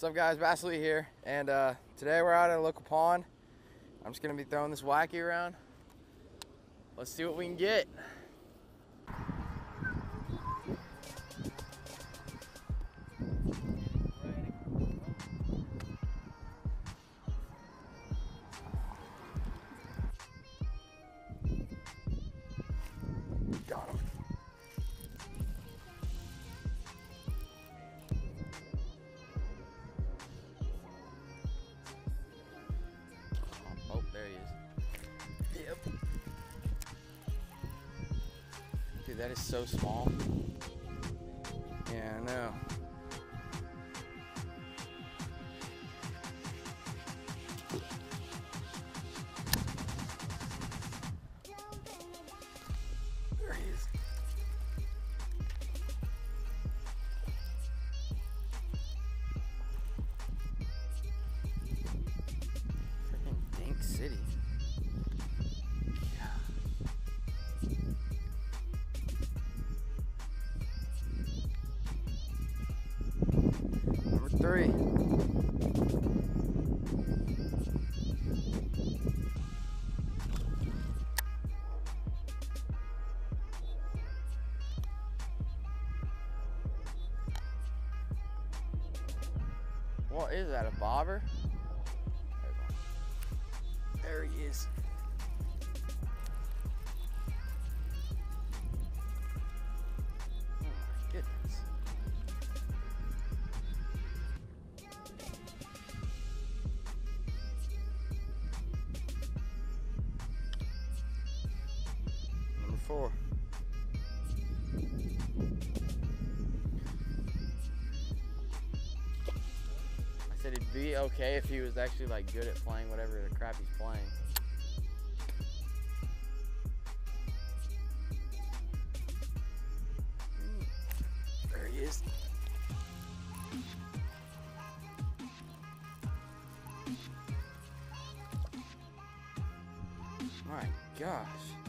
What's up guys, Elite here, and uh, today we're out at a local pond. I'm just gonna be throwing this wacky around. Let's see what we can get. Got him. That is so small. Yeah, I know. There he is. City. Three. What is that, a bobber? There he is. Four. I said he'd be okay if he was actually like good at playing whatever the crap he's playing. There he is. My gosh.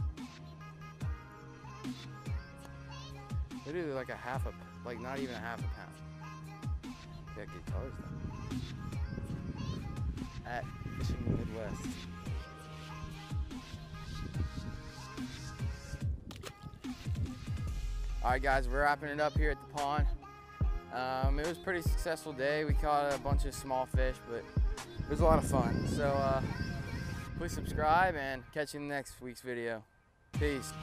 Literally like a half a, like not even a half a pound. Got good colors though. At Fishing the Midwest. All right, guys, we're wrapping it up here at the pond. Um, it was a pretty successful day. We caught a bunch of small fish, but it was a lot of fun. So uh, please subscribe and catch you in next week's video. Peace.